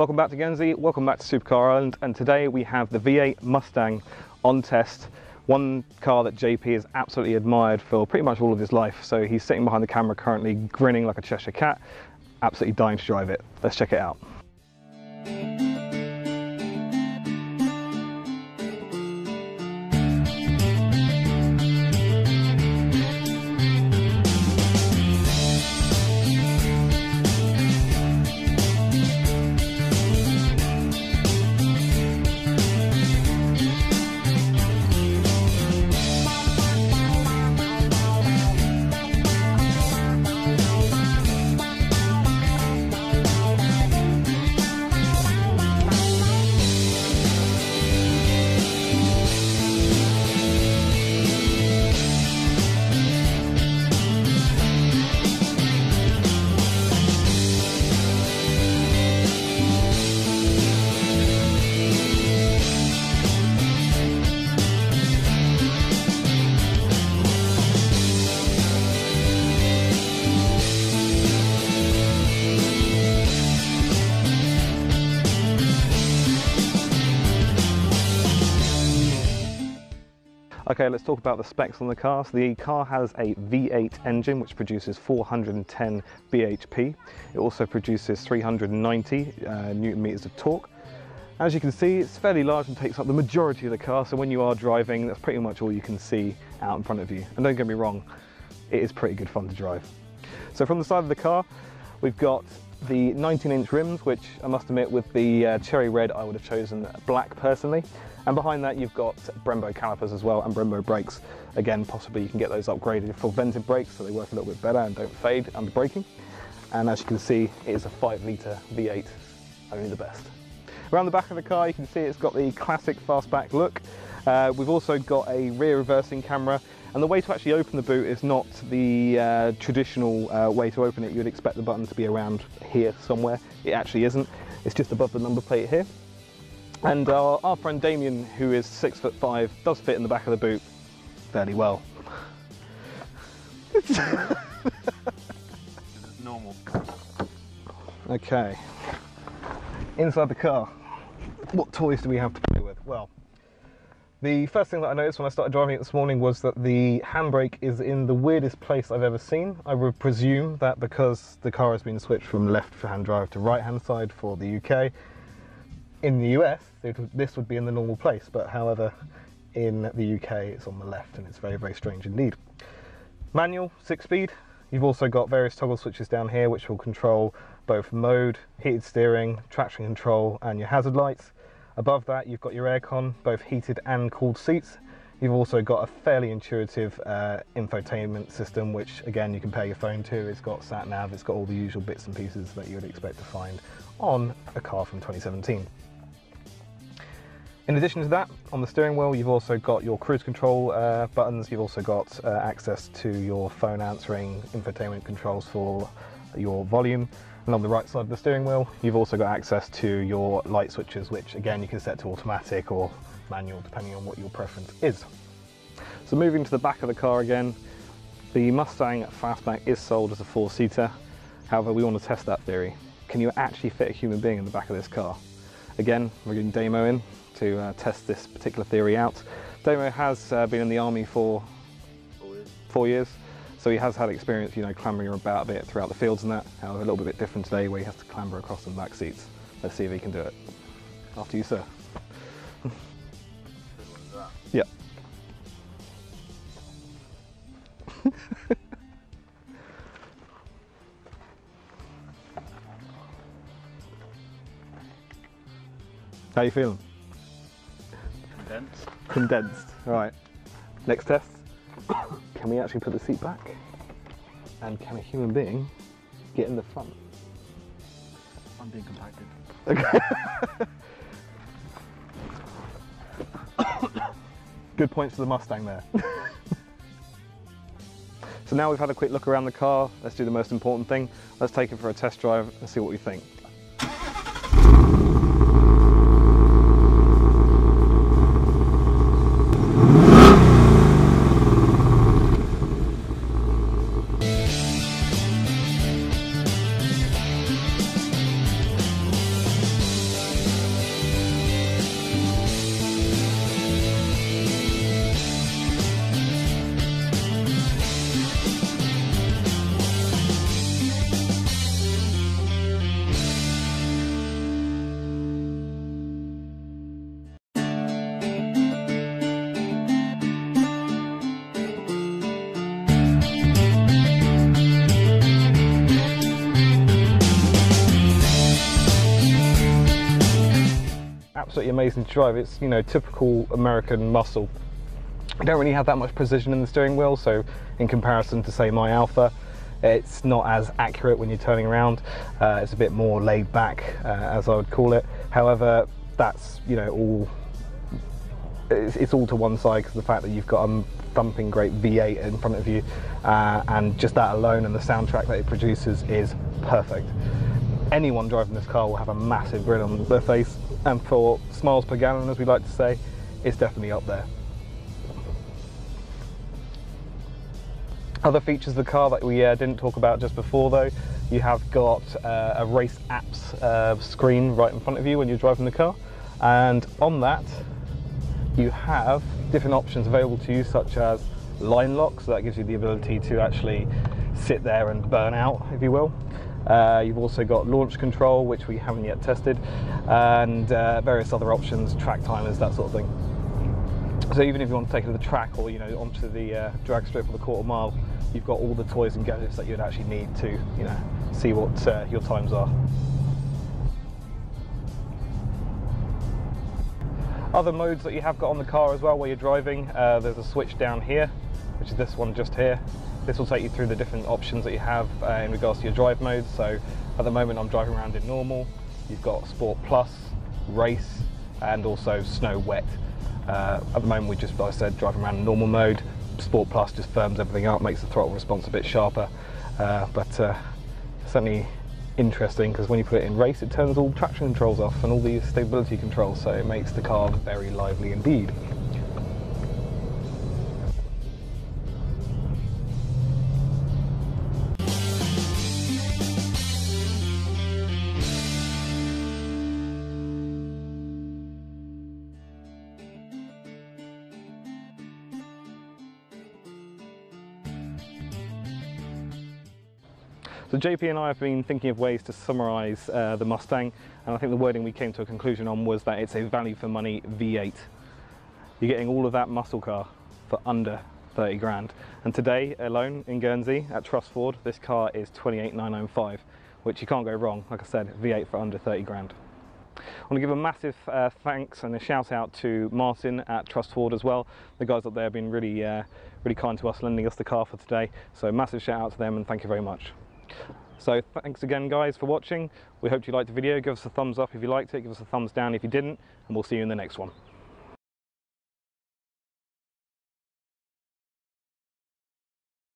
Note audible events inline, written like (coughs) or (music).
Welcome back to Guernsey, welcome back to Supercar Island, and today we have the V8 Mustang on test. One car that JP has absolutely admired for pretty much all of his life. So he's sitting behind the camera currently grinning like a Cheshire cat, absolutely dying to drive it. Let's check it out. Okay, let's talk about the specs on the car. So the car has a V8 engine which produces 410 bhp. It also produces 390 uh, newton meters of torque. As you can see, it's fairly large and takes up the majority of the car. So when you are driving, that's pretty much all you can see out in front of you. And don't get me wrong, it is pretty good fun to drive. So from the side of the car, we've got the 19 inch rims, which I must admit with the uh, cherry red, I would have chosen black personally. And behind that you've got Brembo calipers as well and Brembo brakes. Again, possibly you can get those upgraded for vented brakes so they work a little bit better and don't fade under braking. And as you can see, it is a five litre V8, only the best. Around the back of the car you can see it's got the classic fastback look. Uh, we've also got a rear reversing camera and the way to actually open the boot is not the uh, traditional uh, way to open it. You'd expect the button to be around here somewhere. It actually isn't. It's just above the number plate here. And our, our friend Damien, who is six foot five, does fit in the back of the boot fairly well. normal. Okay. Inside the car, what toys do we have to play with? Well, the first thing that I noticed when I started driving it this morning was that the handbrake is in the weirdest place I've ever seen. I would presume that because the car has been switched from left hand drive to right hand side for the UK, in the US this would be in the normal place, but however in the UK it's on the left and it's very very strange indeed. Manual, six speed. You've also got various toggle switches down here which will control both mode, heated steering, traction control and your hazard lights. Above that, you've got your aircon, both heated and cooled seats. You've also got a fairly intuitive uh, infotainment system, which again, you can pair your phone to. It's got sat nav, it's got all the usual bits and pieces that you would expect to find on a car from 2017. In addition to that, on the steering wheel, you've also got your cruise control uh, buttons. You've also got uh, access to your phone answering infotainment controls for your volume. And on the right side of the steering wheel, you've also got access to your light switches, which again, you can set to automatic or manual, depending on what your preference is. So moving to the back of the car again, the Mustang Fastback is sold as a four-seater. However, we want to test that theory. Can you actually fit a human being in the back of this car? Again, we're getting Damo in to uh, test this particular theory out. Damo has uh, been in the army for Four years. four years, so he has had experience, you know, clambering about a bit throughout the fields and that. However, a little bit different today where he has to clamber across the back seats. Let's see if he can do it. After you, sir. (laughs) Yep. (laughs) How you feeling? Condensed. Condensed. All right. Next test. (laughs) Can we actually put the seat back? And can a human being get in the front? I'm being compacted. Okay. (coughs) Good points to the Mustang there. (laughs) so now we've had a quick look around the car, let's do the most important thing. Let's take it for a test drive and see what we think. Absolutely amazing to drive. It's you know typical American muscle. I don't really have that much precision in the steering wheel, so in comparison to say my Alfa, it's not as accurate when you're turning around. Uh, it's a bit more laid back, uh, as I would call it. However, that's you know all. It's, it's all to one side because the fact that you've got a thumping great V8 in front of you, uh, and just that alone and the soundtrack that it produces is perfect. Anyone driving this car will have a massive grin on their face, and for smiles per gallon, as we like to say, it's definitely up there. Other features of the car that we uh, didn't talk about just before though, you have got uh, a race apps uh, screen right in front of you when you're driving the car. And on that, you have different options available to you such as line lock, so that gives you the ability to actually sit there and burn out, if you will. Uh, you've also got launch control, which we haven't yet tested, and uh, various other options, track timers, that sort of thing. So even if you want to take it to the track or you know onto the uh, drag strip for the quarter mile, you've got all the toys and gadgets that you'd actually need to you know see what uh, your times are. Other modes that you have got on the car as well while you're driving, uh, there's a switch down here, which is this one just here. This will take you through the different options that you have uh, in regards to your drive modes. So at the moment I'm driving around in normal, you've got Sport Plus, Race, and also Snow Wet. Uh, at the moment, we just, like I said, driving around in normal mode. Sport Plus just firms everything up, makes the throttle response a bit sharper. Uh, but uh, certainly interesting because when you put it in race, it turns all traction controls off and all the stability controls, so it makes the car very lively indeed. So JP and I have been thinking of ways to summarise uh, the Mustang, and I think the wording we came to a conclusion on was that it's a value for money V8. You're getting all of that muscle car for under 30 grand. And today alone in Guernsey at Trust Ford, this car is 28,995, which you can't go wrong. Like I said, V8 for under 30 grand. I want to give a massive uh, thanks and a shout out to Martin at Trust Ford as well. The guys up there have been really, uh, really kind to us, lending us the car for today. So massive shout out to them and thank you very much. So thanks again guys for watching. We hope you liked the video. Give us a thumbs up if you liked it, give us a thumbs down if you didn't, and we'll see you in the next one.